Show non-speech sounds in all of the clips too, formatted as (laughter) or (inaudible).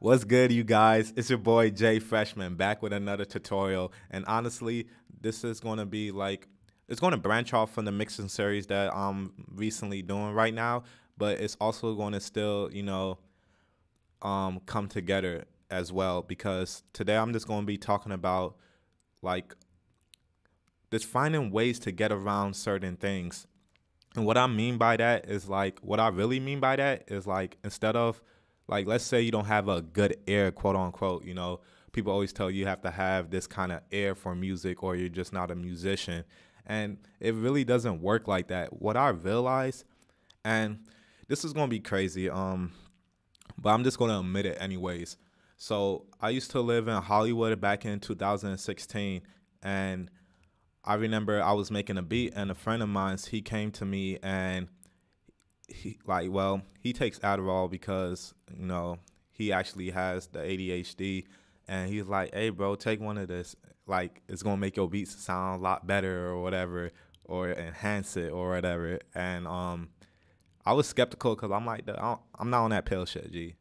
What's good, you guys? It's your boy Jae Freshmen back with another tutorial. And honestly, this is going to be like, it's going to branch off from the mixing series that I'm recently doing right now, but it's also going to still, you know, um, come together as well because today I'm just going to be talking about like just finding ways to get around certain things. And what I mean by that is like, what I really mean by that is like, instead of like let's say you don't have a good ear quote unquote you know people always tell you you have to have this kind of ear for music or you're just not a musician. And it really doesn't work like that. What i realized and this is going to be crazy um but i'm just going to admit it anyways. So i used to live in hollywood back in 2016 and i remember i was making a beat and a friend of mine he came to me and he like well he takes Adderall because you know he actually has the ADHD and he's like hey bro take one of this. Like it's gonna make your beats sound a lot better or whatever or enhance it or whatever. And um I was skeptical because I'm like I'm not on that pill shit G.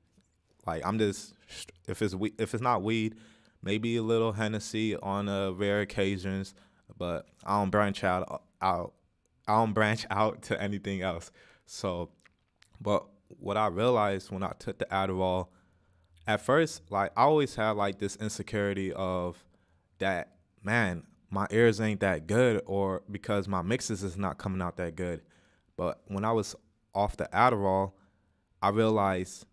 Like I'm just if it's we- if it's not weed maybe a little Hennessy on uh, rare occasions but I don't branch out out I don't branch (laughs) out to anything else so, but what I realized when I took the Adderall, at first, like I always had like this insecurity of that, man, my ears ain't that good, or because my mixes is not coming out that good. But when I was off the Adderall, I realized,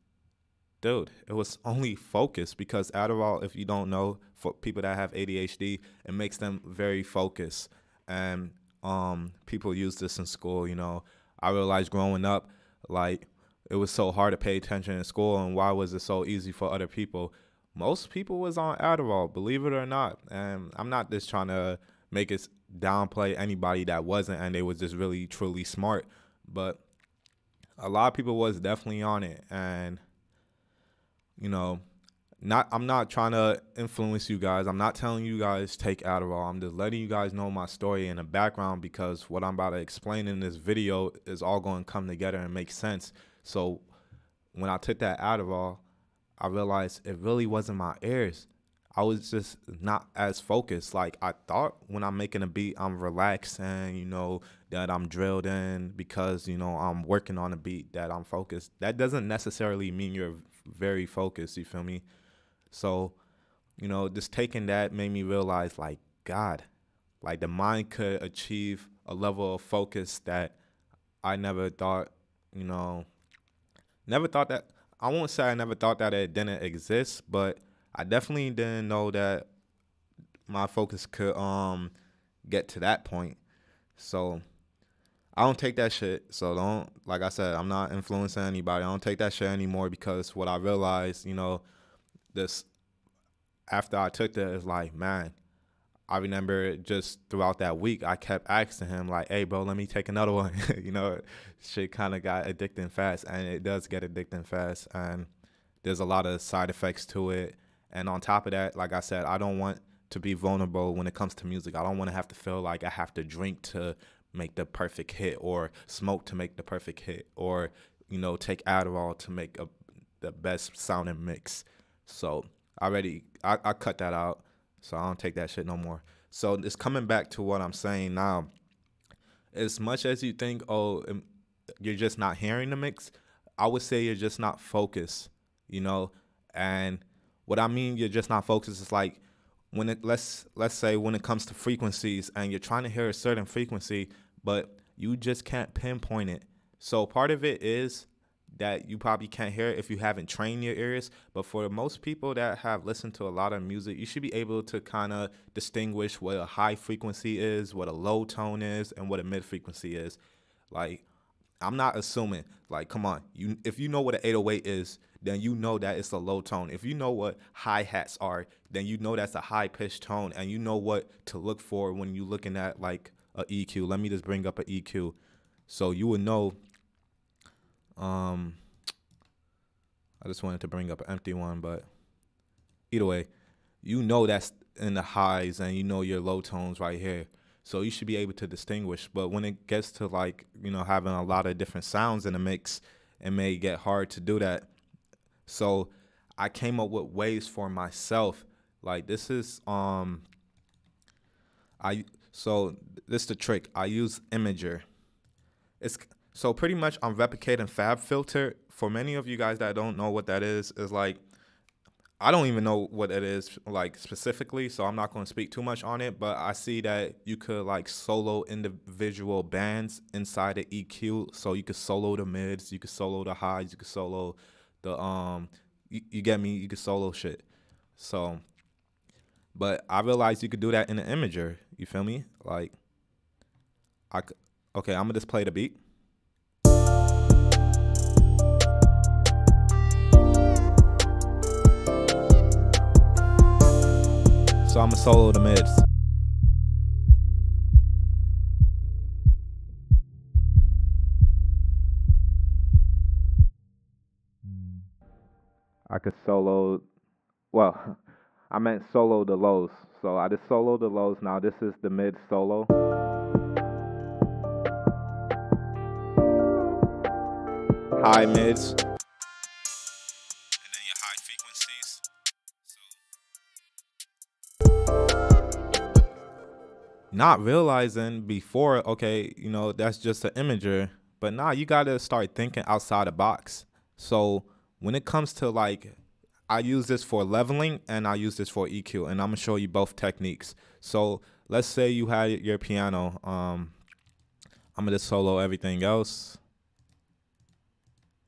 dude, it was only focus because Adderall, if you don't know, for people that have ADHD, it makes them very focused. And um, people use this in school, you know. I realized growing up, like it was so hard to pay attention in school, and why was it so easy for other people? Most people was on Adderall, believe it or not. And I'm not just trying to make it downplay anybody that wasn't, and they was just really truly smart, but a lot of people was definitely on it, and you know, not I'm not trying to influence you guys. I'm not telling you guys take Adderall. I'm just letting you guys know my story in the background because what I'm about to explain in this video is all going to come together and make sense. So when I took that Adderall, I realized it really wasn't my ears. I was just not as focused. Like I thought when I'm making a beat, I'm relaxed and you know that I'm drilled in because you know I'm working on a beat that I'm focused. That doesn't necessarily mean you're very focused. You feel me? So, you know, just taking that made me realize like, God, like the mind could achieve a level of focus that I never thought, you know, never thought that I won't say I never thought that it didn't exist, but I definitely didn't know that my focus could um get to that point. So I don't take that shit. So don't like I said, I'm not influencing anybody. I don't take that shit anymore because what I realized, you know, this after I took that, it's like, man, I remember just throughout that week, I kept asking him like, "Hey, bro, let me take another one." (laughs) you know, shit kind of got addicting fast, and it does get addicting fast, and there's a lot of side effects to it. And on top of that, like I said, I don't want to be vulnerable when it comes to music. I don't want to have to feel like I have to drink to make the perfect hit, or smoke to make the perfect hit, or you know, take Adderall to make a, the best sounding mix. So I already I, I cut that out, so I don't take that shit no more. So it's coming back to what I'm saying now. As much as you think, oh, you're just not hearing the mix, I would say you're just not focused. You know, and what I mean, you're just not focused. Is like when it let's let's say when it comes to frequencies, and you're trying to hear a certain frequency, but you just can't pinpoint it. So part of it is that you probably can't hear if you haven't trained your ears. But for most people that have listened to a lot of music, you should be able to kind of distinguish what a high frequency is, what a low tone is, and what a mid frequency is. Like, I'm not assuming, like, come on, you if you know what an 808 is, then you know that it's a low tone. If you know what hi hats are, then you know that's a high pitched tone, and you know what to look for when you're looking at like a EQ. Let me just bring up an EQ, so you would know um, I just wanted to bring up an empty one, but either way, you know that's in the highs and you know your low tones right here. So you should be able to distinguish. But when it gets to like, you know, having a lot of different sounds in the mix, it may get hard to do that. So I came up with ways for myself. Like this is um I so this is the trick. I use Imager. It's so pretty much I'm replicating FabFilter. For many of you guys that don't know what that is, is like I don't even know what it is like specifically, so I'm not going to speak too much on it. But I see that you could like solo individual bands inside the EQ, so you could solo the mids, you could solo the highs, you could solo the um, you, you get me, you could solo shit. So, but I realized you could do that in the imager. You feel me? Like, I okay, I'm gonna just play the beat. So I'm going to solo the mids. I could solo, well, (laughs) I meant solo the lows. So I just solo the lows. Now this is the mid solo. High mids. Not realizing before, okay, you know, that's just an imager. But now you got to start thinking outside the box. So when it comes to like, I use this for leveling and I use this for EQ, and I'm gonna show you both techniques. So let's say you had your piano. Um, I'm gonna solo everything else.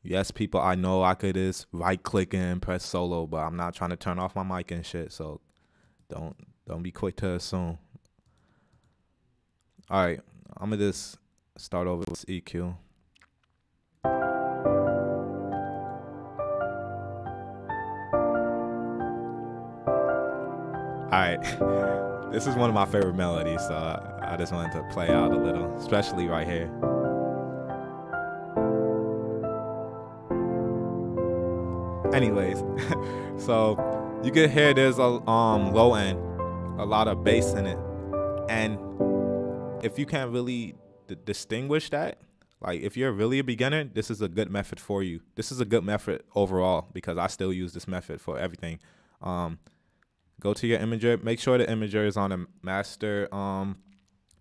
Yes, people, I know I could just right click and press solo, but I'm not trying to turn off my mic and shit. So don't don't be quick to assume. All right, I'm gonna just start over with EQ. All right, (laughs) this is one of my favorite melodies, so I, just wanted to play out a little, especially right here. Anyways, (laughs) so you can hear there's a um low end, a lot of bass in it, and if you can't really distinguish that, like if you're really a beginner, this is a good method for you. This is a good method overall because I still use this method for everything. Um, go to your imager, make sure the imager is on a master um,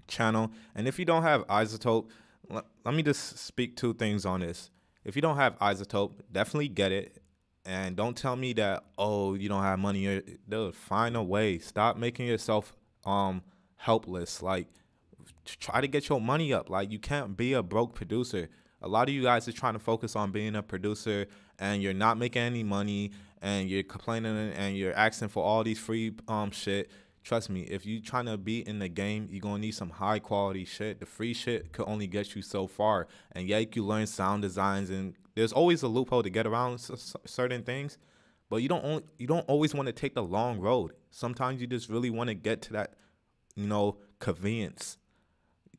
channel. And if you don't have iZotope, let me just speak two things on this. If you don't have iZotope, definitely get it. And don't tell me that, oh, you don't have money. Dude, find a way. Stop making yourself um helpless. Like try to get your money up. Like you can't be a broke producer. A lot of you guys are trying to focus on being a producer and you're not making any money and you're complaining and you're asking for all these free um shit. Trust me, if you trying to be in the game, you're gonna need some high quality shit. The free shit could only get you so far. And yeah, you learn sound designs and there's always a loophole to get around certain things. But you don't only, you don't always want to take the long road. Sometimes you just really want to get to that, you know, convenience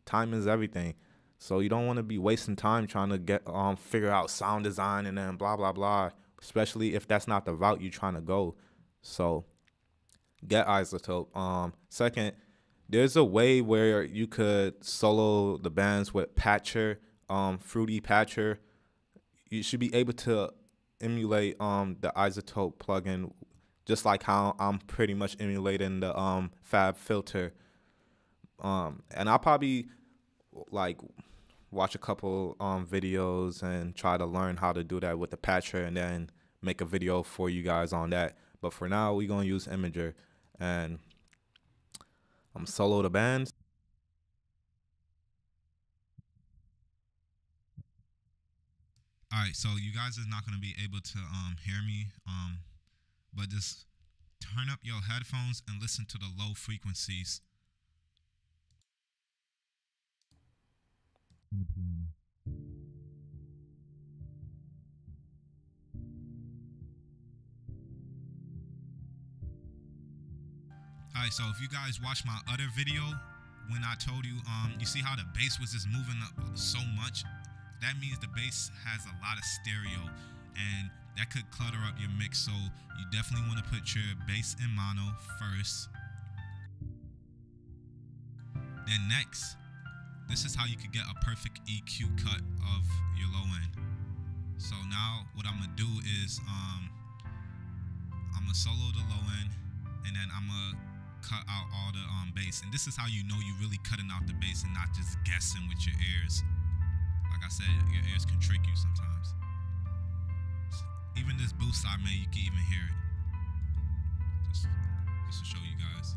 time is everything. So you don't want to be wasting time trying to get um figure out sound design and then blah blah blah. Especially if that's not the route you're trying to go. So get iZotope. Um second, there's a way where you could solo the bands with Patcher, um, Fruity Patcher. You should be able to emulate um the iZotope plugin just like how I'm pretty much emulating the um FabFilter. um, and I'll probably like watch a couple um videos and try to learn how to do that with the patcher and then make a video for you guys on that. But for now, we're gonna use Imager and I'm solo the bands. All right, so you guys is not gonna be able to um hear me, um, but just turn up your headphones and listen to the low frequencies. The piano. Alright, so if you guys watch my other video, when I told you, um, you see how the bass was just moving up so much? That means the bass has a lot of stereo and that could clutter up your mix. So you definitely want to put your bass in mono first. Then next, this is how you could get a perfect EQ cut of your low end. So now what I'm gonna do is um, I'm gonna solo the low end, and then I'm gonna cut out all the um bass. And this is how you know you're really cutting out the bass and not just guessing with your ears. Like I said, your ears can trick you sometimes. Even this boost I made, you can even hear it. Just, just to show you guys.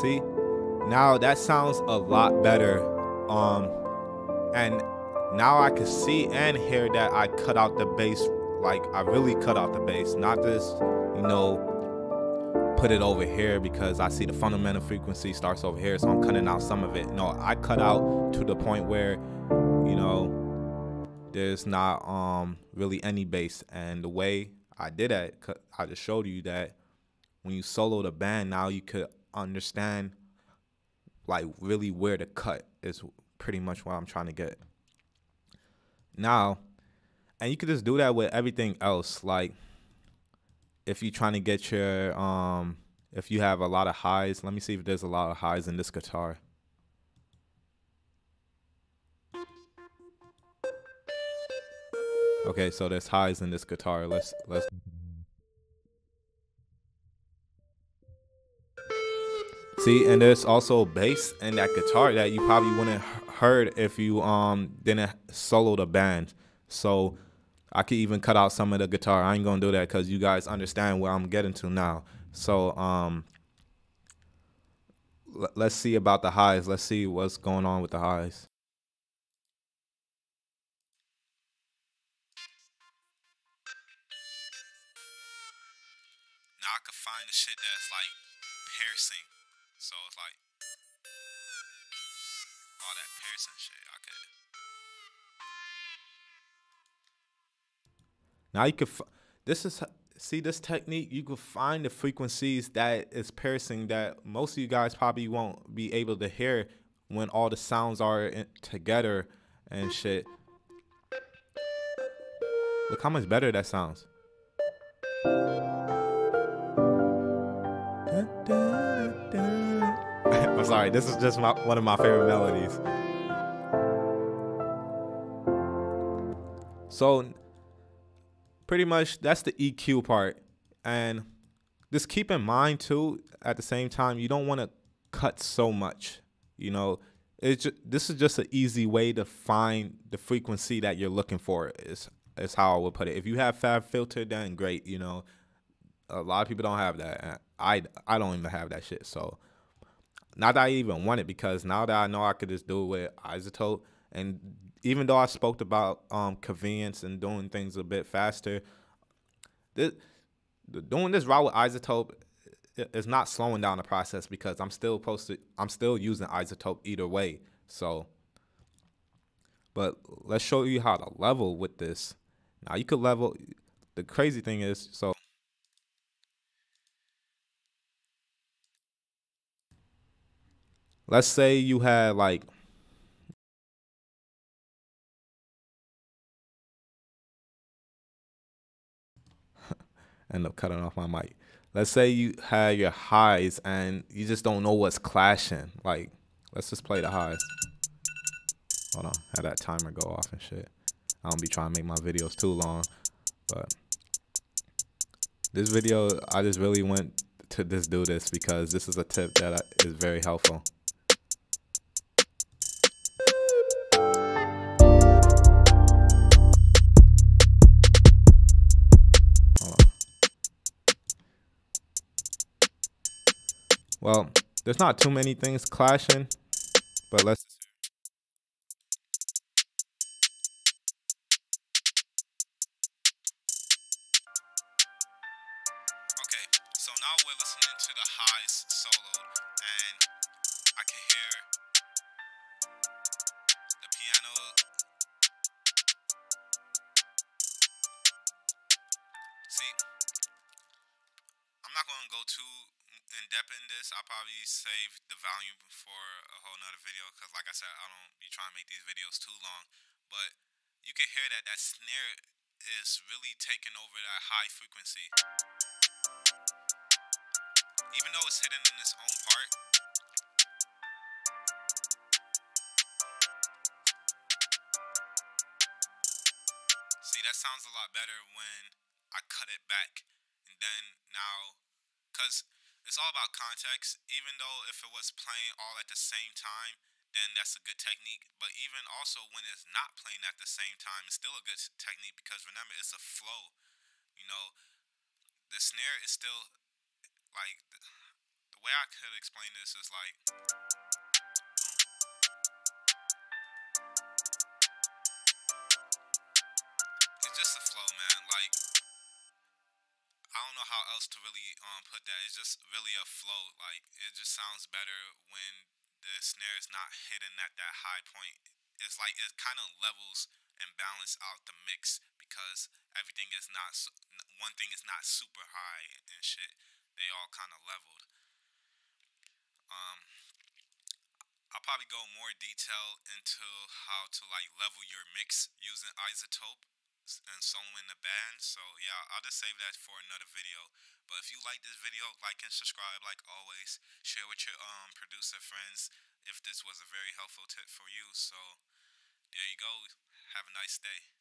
See, now that sounds a lot better. Um, and now I can see and hear that I cut out the bass. Like I really cut out the bass, not just you know put it over here because I see the fundamental frequency starts over here, so I'm cutting out some of it. No, I cut out to the point where you know there's not um really any bass, and the way I did it, I just showed you that when you solo the band, now you could understand like really where to cut is pretty much what I'm trying to get. Now, and you could just do that with everything else. Like if you're trying to get your um if you have a lot of highs, let me see if there's a lot of highs in this guitar. Okay, so there's highs in this guitar. Let's let's See, and there's also bass in that guitar that you probably wouldn't heard if you um didn't solo the band. So I could even cut out some of the guitar. I ain't gonna do that because you guys understand where I'm getting to now. So um, let's see about the highs. Let's see what's going on with the highs. Now I could find the shit that's Now you. F- this is see this technique. You could find the frequencies that is piercing that most of you guys probably won't be able to hear when all the sounds are in, together and shit. Look how much better that sounds. (laughs) I'm sorry, this is just my, one of my favorite melodies. So, pretty much that's the EQ part. And just keep in mind, too, at the same time, you don't want to cut so much. You know, it's just, this is just an easy way to find the frequency that you're looking for, is, is how I would put it. If you have FabFilter, then great. You know, a lot of people don't have that. I, I don't even have that shit. So, not that I even want it because now that I know I could just do it with iZotope, and even though I spoke about um, convenience and doing things a bit faster, this, doing this route with iZotope is not slowing down the process because I'm still posted. I'm still using iZotope either way. So, but let's show you how to level with this. Now you could level. The crazy thing is, so let's say you had like end up cutting off my mic. Let's say you have your highs and you just don't know what's clashing. Like, let's just play the highs. Hold on, have that timer go off and shit. I don't be trying to make my videos too long, but this video, I just really went to just do this because this is a tip that is very helpful. Well, there's not too many things clashing, but let's. This. I'll probably save the volume for a whole nother video because, like I said, I don't be trying to make these videos too long. But you can hear that that snare is really taking over that high frequency. Even though it's hidden in its own part. See, that sounds a lot better when I cut it back. And then now, because it's all about context, even though if it was playing all at the same time, then that's a good technique. But even also when it's not playing at the same time, it's still a good technique because remember, it's a flow. You know, the snare is still like the, way I could explain this is like. It's just a flow, man. Like I don't know how else to really um put that. It's just really a flow. Like it just sounds better when the snare is not hidden at that high point. It's like it kind of levels and balance out the mix because everything is not one thing is not super high and shit. They all kind of leveled. Um, I'll probably go more detail into how to like level your mix using iZotope and soloing the band. So yeah, I'll just save that for another video. But if you like this video, like and subscribe like always. Share with your um producer friends if this was a very helpful tip for you. So there you go. Have a nice day.